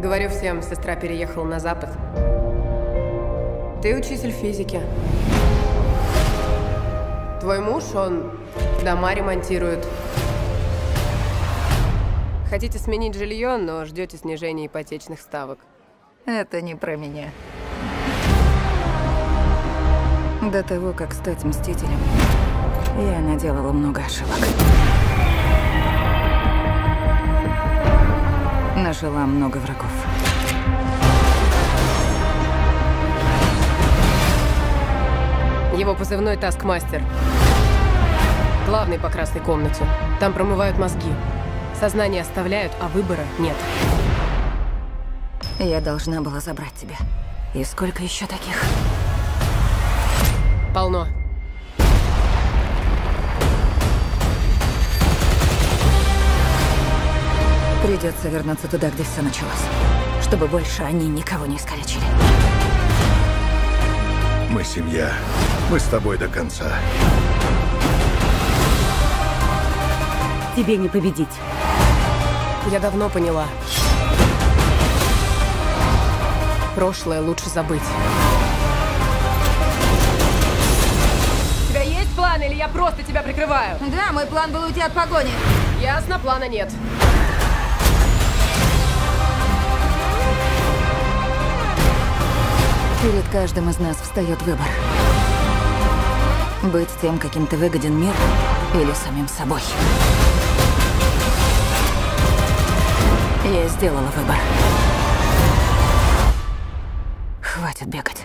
Говорю всем, сестра переехала на запад. Ты учитель физики. Твой муж, он дома ремонтирует. Хотите сменить жилье, но ждете снижения ипотечных ставок. Это не про меня. До того, как стать Мстителем, я наделала много ошибок. Нажила много врагов. Его позывной Таскмастер. Главный по красной комнате. Там промывают мозги. Сознание оставляют, а выбора нет. Я должна была забрать тебя. И сколько еще таких? Полно. Придется вернуться туда, где все началось. Чтобы больше они никого не искалечили. Мы семья. Мы с тобой до конца. Тебе не победить. Я давно поняла. Прошлое лучше забыть. У тебя есть план или я просто тебя прикрываю? Да, мой план был уйти от погони. Ясно, плана нет. Перед каждым из нас встает выбор. Быть тем, каким ты выгоден мир, или самим собой. Я сделала выбор. Хватит бегать.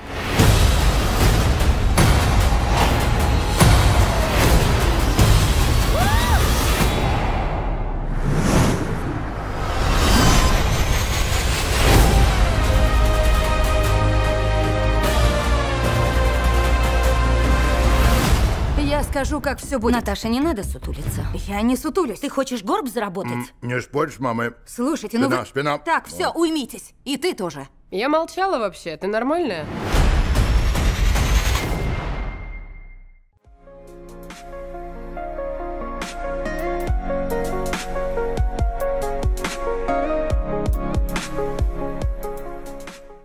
Я скажу, как все будет. Наташа, не надо сутулиться. Я не сутулюсь. Ты хочешь горб заработать? Не спорь с мамой. Слушайте, ну Спина, вы... спина. Так, все, уймитесь. И ты тоже. Я молчала вообще. Ты нормальная?